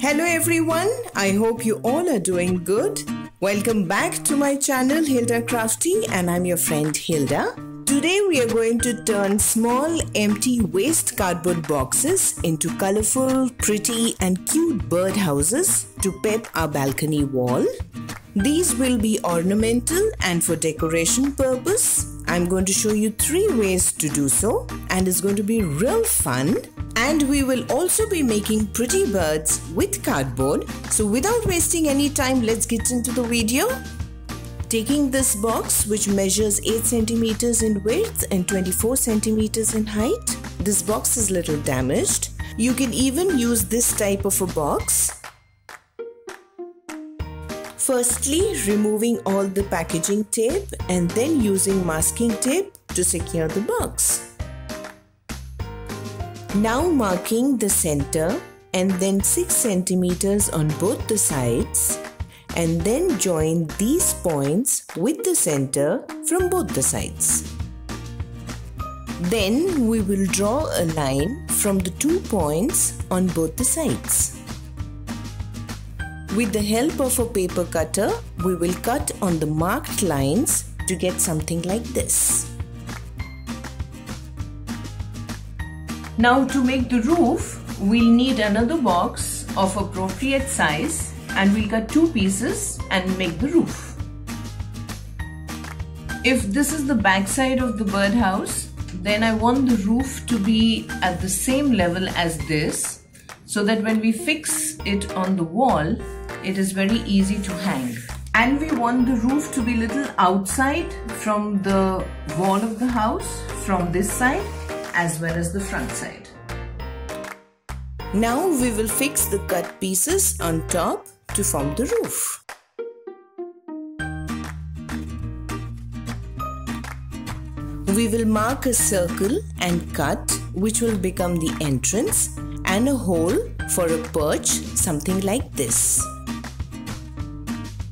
Hello everyone, I hope you all are doing good. Welcome back to my channel Hilda Crafty and I'm your friend Hilda. Today we are going to turn small empty waste cardboard boxes into colorful, pretty and cute bird houses to pep our balcony wall. These will be ornamental and for decoration purpose. I'm going to show you three ways to do so and it's going to be real fun. And we will also be making pretty birds with cardboard. So without wasting any time, let's get into the video. Taking this box which measures 8 centimeters in width and 24 centimeters in height. This box is little damaged. You can even use this type of a box Firstly, removing all the packaging tape and then using masking tape to secure the box. Now marking the center and then 6 centimeters on both the sides and then join these points with the center from both the sides. Then we will draw a line from the two points on both the sides. With the help of a paper cutter, we will cut on the marked lines to get something like this. Now to make the roof, we'll need another box of appropriate size and we'll cut two pieces and make the roof. If this is the back side of the birdhouse, then I want the roof to be at the same level as this so that when we fix it on the wall, it is very easy to hang. And we want the roof to be little outside from the wall of the house, from this side as well as the front side. Now we will fix the cut pieces on top to form the roof. We will mark a circle and cut which will become the entrance and a hole for a perch something like this.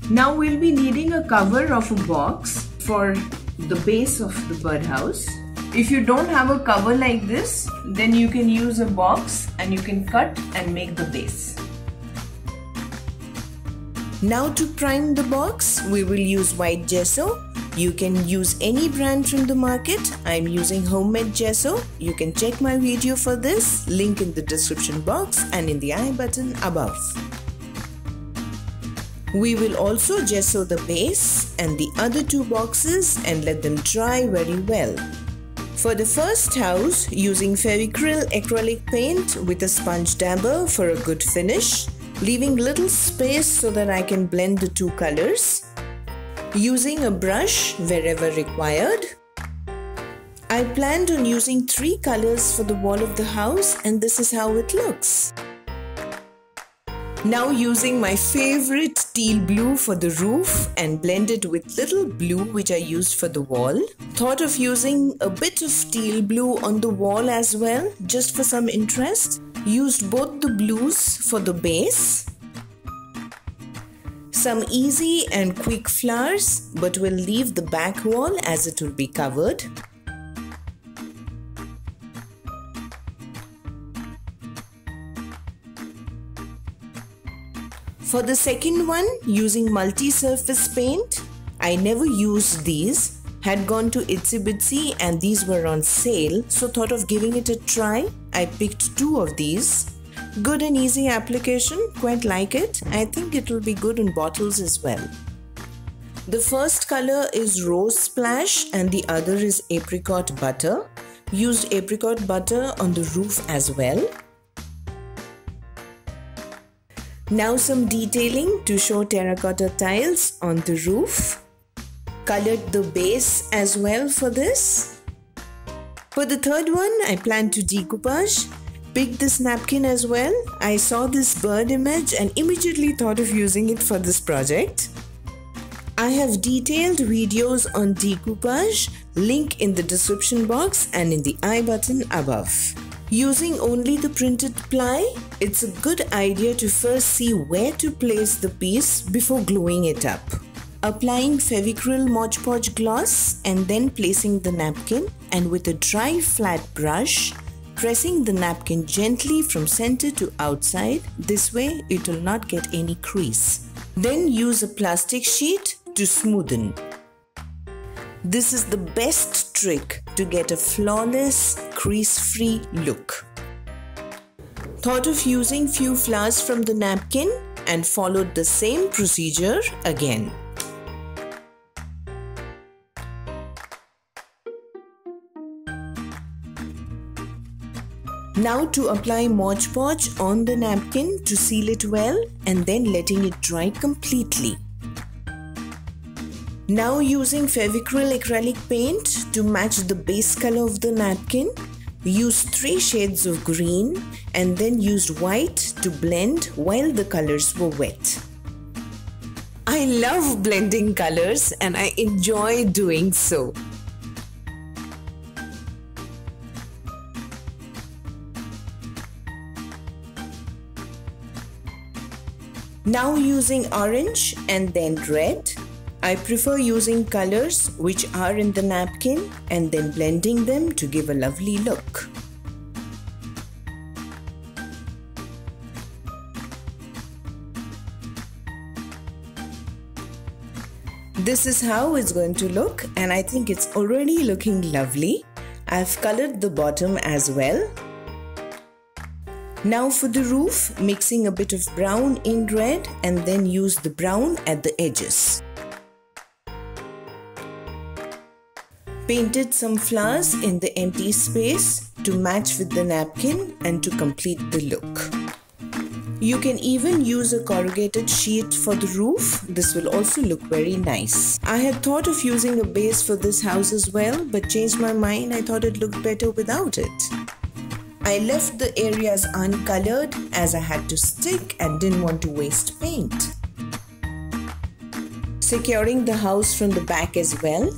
Now we'll be needing a cover of a box for the base of the birdhouse. If you don't have a cover like this, then you can use a box and you can cut and make the base. Now to prime the box, we will use white gesso. You can use any brand from the market. I'm using homemade gesso. You can check my video for this, link in the description box and in the i button above. We will also gesso the base and the other two boxes and let them dry very well. For the first house, using Fevicryl acrylic paint with a sponge dabber for a good finish, leaving little space so that I can blend the two colors. Using a brush wherever required. I planned on using three colors for the wall of the house and this is how it looks. Now using my favorite teal blue for the roof and blended with little blue which I used for the wall. Thought of using a bit of teal blue on the wall as well just for some interest. Used both the blues for the base. Some easy and quick flowers but will leave the back wall as it will be covered. For the second one, using multi-surface paint, I never used these. Had gone to Itsy Bitsy and these were on sale, so thought of giving it a try. I picked two of these. Good and easy application, quite like it. I think it will be good in bottles as well. The first color is Rose Splash and the other is Apricot Butter. Used apricot butter on the roof as well. Now some detailing to show terracotta tiles on the roof. Colored the base as well for this. For the third one, I plan to decoupage. Picked this napkin as well. I saw this bird image and immediately thought of using it for this project. I have detailed videos on decoupage, link in the description box and in the i button above. Using only the printed ply, it's a good idea to first see where to place the piece before gluing it up. Applying Fevicryl Mod Podge gloss and then placing the napkin and with a dry flat brush, pressing the napkin gently from center to outside. This way it will not get any crease. Then use a plastic sheet to smoothen. This is the best trick to get a flawless, crease-free look. Thought of using few flowers from the napkin and followed the same procedure again. Now to apply Mod Podge on the napkin to seal it well and then letting it dry completely. Now using Fevicryl acrylic paint to match the base color of the napkin, use three shades of green and then used white to blend while the colors were wet. I love blending colors and I enjoy doing so. Now using orange and then red, I prefer using colors which are in the napkin and then blending them to give a lovely look. This is how it's going to look and I think it's already looking lovely. I've colored the bottom as well now for the roof, mixing a bit of brown in red and then use the brown at the edges. Painted some flowers in the empty space to match with the napkin and to complete the look. You can even use a corrugated sheet for the roof. This will also look very nice. I had thought of using a base for this house as well, but changed my mind. I thought it looked better without it. I left the areas uncolored as I had to stick and didn't want to waste paint. Securing the house from the back as well.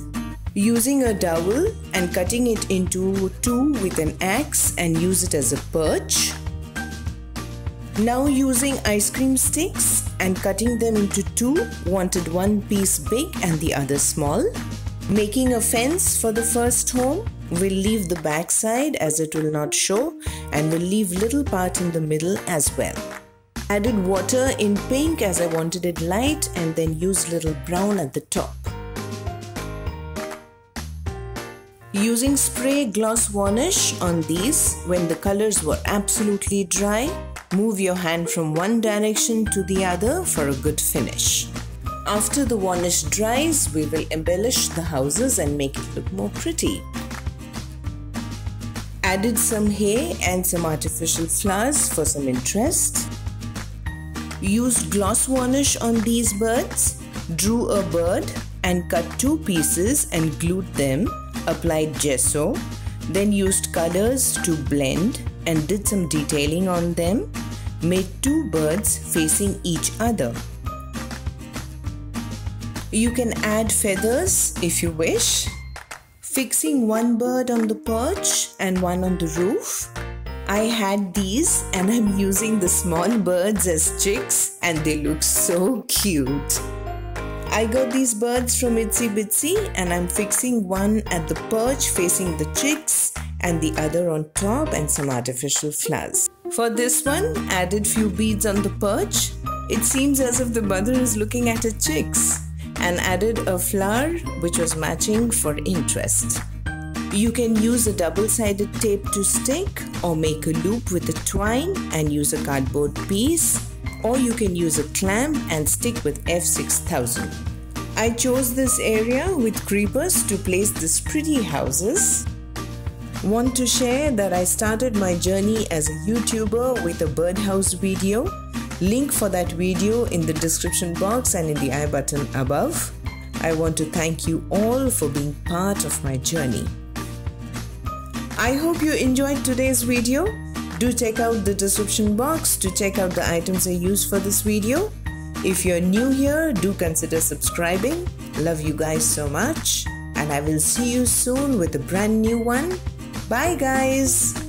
Using a dowel and cutting it into two with an axe and use it as a perch. Now using ice cream sticks and cutting them into two, wanted one piece big and the other small. Making a fence for the first home We'll leave the back side as it will not show and we'll leave little part in the middle as well. Added water in pink as I wanted it light and then used little brown at the top. Using spray gloss varnish on these when the colors were absolutely dry, move your hand from one direction to the other for a good finish. After the varnish dries, we will embellish the houses and make it look more pretty added some hay and some artificial flowers for some interest. Used gloss varnish on these birds, drew a bird and cut two pieces and glued them, applied gesso, then used colors to blend and did some detailing on them, made two birds facing each other. You can add feathers if you wish fixing one bird on the perch and one on the roof. I had these and I'm using the small birds as chicks and they look so cute. I got these birds from Itsy Bitsy and I'm fixing one at the perch facing the chicks and the other on top and some artificial flowers. For this one, added few beads on the perch. It seems as if the mother is looking at her chicks and added a flower which was matching for interest. You can use a double-sided tape to stick or make a loop with a twine and use a cardboard piece or you can use a clamp and stick with E6000. I chose this area with creepers to place these pretty houses. Want to share that I started my journey as a YouTuber with a birdhouse video Link for that video in the description box and in the i button above. I want to thank you all for being part of my journey. I hope you enjoyed today's video. Do check out the description box to check out the items I used for this video. If you're new here, do consider subscribing. Love you guys so much. And I will see you soon with a brand new one. Bye guys.